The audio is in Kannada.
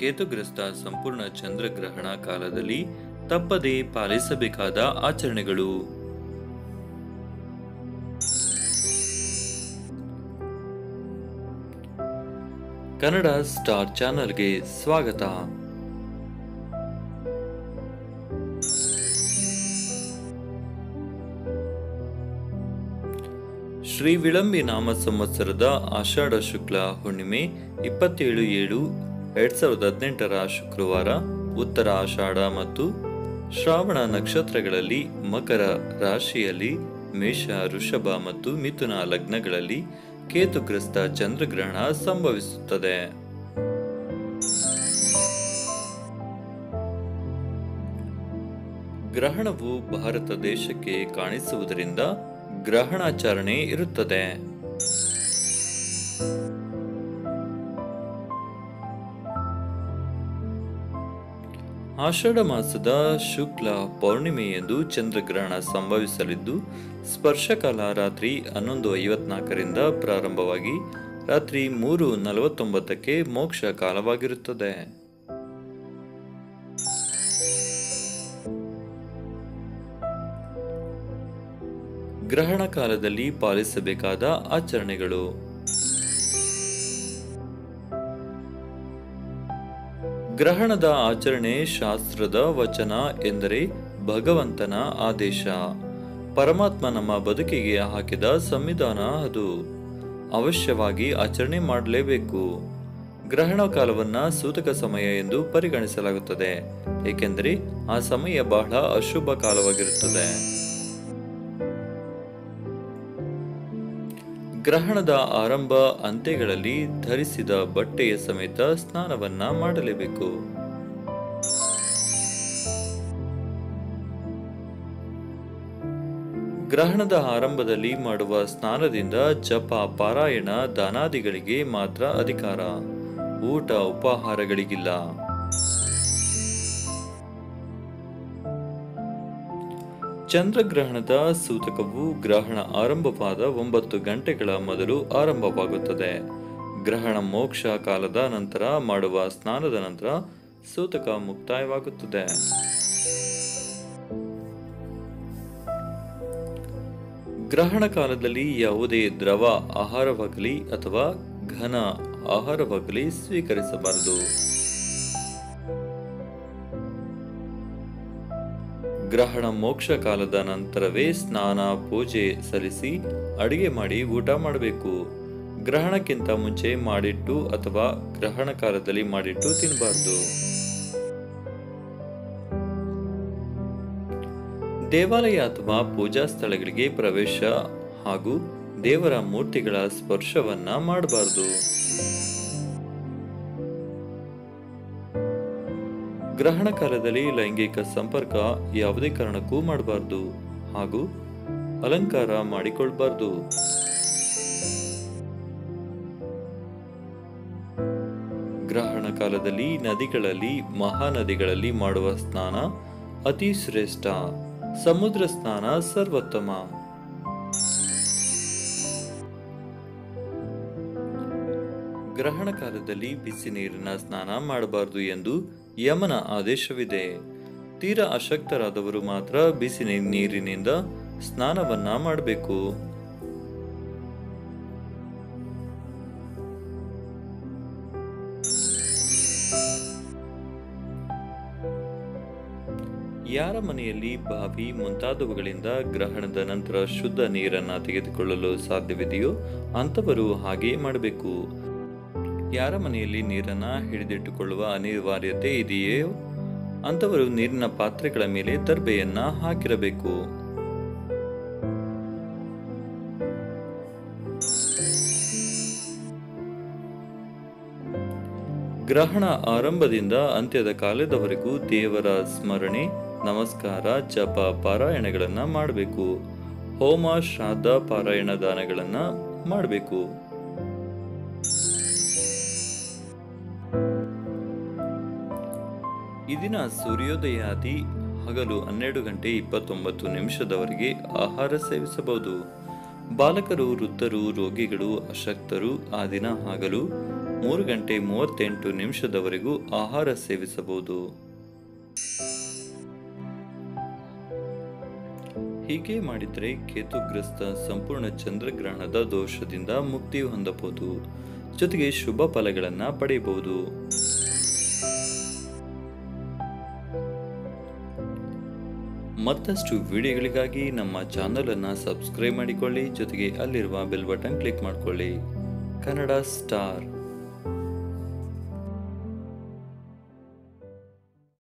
ಕೇತುಗ್ರಸ್ತ ಸಂಪೂರ್ಣ ಚಂದ್ರಗ್ರಹಣ ಕಾಲದಲ್ಲಿ ತಪ್ಪದೇ ಪಾಲಿಸಬೇಕಾದ ಆಚರಣೆಗಳು. ಕನ್ನಡ ಸ್ಟಾರ್ ಚಾನಲ್ಗೆ ಸ್ವಾಗತ. ಶ್ರೀ ವಿಳಂಬಿ ನಾಮ ಸಂವತ್ಸರದ ಆಷಾಢ ಶುಕ್ಲ ಹುಣ್ಣಿಮೆ ಇಪ್ಪತ್ತೇಳು ಏಳು ಎರಡ್ ಸಾವಿರದ ಹದಿನೆಂಟರ ಶುಕ್ರವಾರ, ಉತ್ತರ ಆಷಾಢ ಮತ್ತು ಶ್ರಾವಣ ನಕ್ಷತ್ರಗಳಲ್ಲಿ ಮಕರ ರಾಶಿಯಲ್ಲಿ ಮೇಷ ಋಷಭ ಮತ್ತು ಮಿಥುನ ಲಗ್ನಗಳಲ್ಲಿ ಕೇತುಗ್ರಸ್ತ ಚಂದ್ರಗ್ರಹಣ ಸಂಭವಿಸುತ್ತದೆ. ಗ್ರಹಣವು ಭಾರತ ದೇಶಕ್ಕೆ ಕಾಣಿಸುವುದರಿಂದ ಗ್ರಹಣಾಚರಣೆ ಇರುತ್ತದೆ. ಆಷಾಢ ಮಾಸದ ಶುಕ್ಲ ಪೌರ್ಣಿಮೆಯಂದು ಚಂದ್ರಗ್ರಹಣ ಸಂಭವಿಸಲಿದ್ದು, ಸ್ಪರ್ಶಕಾಲ ರಾತ್ರಿ ಹನ್ನೊಂದು ಐವತ್ನಾಲ್ಕರಿಂದ ಪ್ರಾರಂಭವಾಗಿ ರಾತ್ರಿ ಮೂರು ನಲವತ್ತೊಂಬತ್ತಕ್ಕೆ ಮೋಕ್ಷ ಕಾಲವಾಗಿರುತ್ತದೆ. ಗ್ರಹಣ ಕಾಲದಲ್ಲಿ ಪಾಲಿಸಬೇಕಾದ ಆಚರಣೆಗಳು. ಗ್ರಹಣದ ಆಚರಣೆ ಶಾಸ್ತ್ರದ ವಚನ ಎಂದರೆ ಭಗವಂತನ ಆದೇಶ. ಪರಮಾತ್ಮ ನಮ್ಮ ಬದುಕಿಗೆ ಹಾಕಿದ ಸಂವಿಧಾನ ಅದು. ಅವಶ್ಯವಾಗಿ ಆಚರಣೆ ಮಾಡಲೇಬೇಕು. ಗ್ರಹಣ ಕಾಲವನ್ನ ಸೂತಕ ಸಮಯ ಎಂದು ಪರಿಗಣಿಸಲಾಗುತ್ತದೆ. ಏಕೆಂದರೆ ಆ ಸಮಯ ಬಹಳ ಅಶುಭ ಕಾಲವಾಗಿರುತ್ತದೆ. ಗ್ರಹಣದ ಆರಂಭ ಅಂತ್ಯಗಳಲ್ಲಿ ಧರಿಸಿದ ಬಟ್ಟೆಯ ಸಮೇತ ಸ್ನಾನವನ್ನ ಮಾಡಲೇಬೇಕು. ಗ್ರಹಣದ ಆರಂಭದಲ್ಲಿ ಮಾಡುವ ಸ್ನಾನದಿಂದ ಜಪ, ಪಾರಾಯಣ, ದಾನಾದಿಗಳಿಗೆ ಮಾತ್ರ ಅಧಿಕಾರ. ಊಟ, ಉಪಾಹಾರಗಳಿಗಿಲ್ಲ. ಚಂದ್ರಗ್ರಹಣದ ಸೂತಕವು ಗ್ರಹಣ ಆರಂಭವಾದ ಒಂಬತ್ತು ಗಂಟೆಗಳ ಮೊದಲು ಆರಂಭವಾಗುತ್ತದೆ. ಗ್ರಹಣ ಮೋಕ್ಷ ಕಾಲದ ನಂತರ ಮಾಡುವ ಸ್ನಾನದ ನಂತರ ಸೂತಕ ಮುಕ್ತಾಯವಾಗುತ್ತದೆ. ಗ್ರಹಣ ಕಾಲದಲ್ಲಿ ಯಾವುದೇ ದ್ರವ ಆಹಾರವಾಗಲಿ ಅಥವಾ ಘನ ಆಹಾರವಾಗಲಿ ಸ್ವೀಕರಿಸಬಾರದು. ಗ್ರಹಣ ಮೋಕ್ಷ ಕಾಲದ ನಂತರವೇ ಸ್ನಾನ, ಪೂಜೆ ಸಲ್ಲಿಸಿ ಅಡುಗೆ ಮಾಡಿ ಊಟ ಮಾಡಬೇಕು. ಗ್ರಹಣಕ್ಕಿಂತ ಮುಂಚೆ ಮಾಡಿಟ್ಟು ಅಥವಾ ಗ್ರಹಣ ಕಾಲದಲ್ಲಿ ಮಾಡಿಟ್ಟು ತಿನ್ನಬಾರ್ದು ದೇವಾಲಯ ಅಥವಾ ಪೂಜಾ ಸ್ಥಳಗಳಿಗೆ ಪ್ರವೇಶ ಹಾಗೂ ದೇವರ ಮೂರ್ತಿಗಳ ಸ್ಪರ್ಶವನ್ನ ಮಾಡಬಾರದು. ಗ್ರಹಣ ಕಾಲದಲ್ಲಿ ಲೈಂಗಿಕ ಸಂಪರ್ಕ ಯಾವುದೇ ಕಾರಣಕ್ಕೂ ಮಾಡಬಾರದು ಹಾಗೂ ಅಲಂಕಾರ ಮಾಡಿಕೊಳ್ಬಾರ್ದು. ಗ್ರಹಣ ಕಾಲದಲ್ಲಿ ನದಿಗಳಲ್ಲಿ, ಮಹಾನದಿಗಳಲ್ಲಿ ಮಾಡುವ ಸ್ನಾನ ಅತಿ ಶ್ರೇಷ್ಠ. ಸಮುದ್ರ ಸ್ನಾನ ಸರ್ವೋತ್ತಮ. ಗ್ರಹಣ ಕಾಲದಲ್ಲಿ ಬಿಸಿ ನೀರಿನ ಸ್ನಾನ ಮಾಡಬಾರದು ಎಂದು ಯಮನ ಆದೇಶವಿದೆ. ತೀರ ಅಶಕ್ತರಾದವರು ಮಾತ್ರ ಬಿಸಿ ನೀರಿನಿಂದ ಸ್ನಾನವನ್ನ ಮಾಡಬೇಕು. ಯಾರ ಮನೆಯಲ್ಲಿ ಬಾವಿ ಮುಂತಾದವುಗಳಿಂದ ಗ್ರಹಣದ ನಂತರ ಶುದ್ಧ ನೀರನ್ನು ತೆಗೆದುಕೊಳ್ಳಲು ಸಾಧ್ಯವಿದೆಯೋ ಅಂಥವರು ಹಾಗೆ ಮಾಡಬೇಕು. ಯಾರ ಮನೆಯಲ್ಲಿ ನೀರನ್ನ ಹಿಡಿದಿಟ್ಟುಕೊಳ್ಳುವ ಅನಿವಾರ್ಯತೆ ಇದೆಯೋ? ಅಂಥವರು ನೀರಿನ ಪಾತ್ರೆಗಳ ಮೇಲೆ ದರ್ಬೆಯನ್ನ ಹಾಕಿರಬೇಕು. ಗ್ರಹಣ ಆರಂಭದಿಂದ ಅಂತ್ಯದ ಕಾಲದವರೆಗೂ ದೇವರ ಸ್ಮರಣೆ, ನಮಸ್ಕಾರ, ಜಪ, ಪಾರಾಯಣಗಳನ್ನು ಮಾಡಬೇಕು. ಹೋಮ ಶ್ರಾದ್ದ ಪಾರಾಯಣ ದಾನಗಳನ್ನು ಮಾಡಬೇಕು. ಈ ದಿನ ಸೂರ್ಯೋದಯಾದಿ ಹಗಲು ಹನ್ನೆರಡು ಗಂಟೆ ಇಪ್ಪತ್ತೊಂಬತ್ತು ನಿಮಿಷದವರೆಗೆ ಆಹಾರ ಸೇವಿಸಬಹುದು. ಬಾಲಕರು, ವೃದ್ಧರು, ರೋಗಿಗಳು, ಅಶಕ್ತರು ಆ ದಿನ ಹಗಲು ಮೂರು ಗಂಟೆ ಮೂವತ್ತೆಂಟು ನಿಮಿಷದವರೆಗೂ ಆಹಾರ ಸೇವಿಸಬಹುದು. ಹೀಗೆ ಮಾಡಿದರೆ ಕೇತುಗ್ರಸ್ತ ಸಂಪೂರ್ಣ ಚಂದ್ರಗ್ರಹಣದ ದೋಷದಿಂದ ಮುಕ್ತಿ ಹೊಂದಬಹುದು. ಜೊತೆಗೆ ಶುಭ ಫಲಗಳನ್ನು ಪಡೆಯಬಹುದು. ಮತ್ತಷ್ಟು ವಿಡಿಯೋಗಳಿಗಾಗಿ ನಮ್ಮ ಚಾನಲನ್ನು ಸಬ್ಸ್ಕ್ರೈಬ್ ಮಾಡಿಕೊಳ್ಳಿ, ಜೊತೆಗೆ ಅಲ್ಲಿರುವ ಬೆಲ್ ಬಟನ್ ಕ್ಲಿಕ್ ಮಾಡಿಕೊಳ್ಳಿ. ಕನ್ನಡ ಸ್ಟಾರ್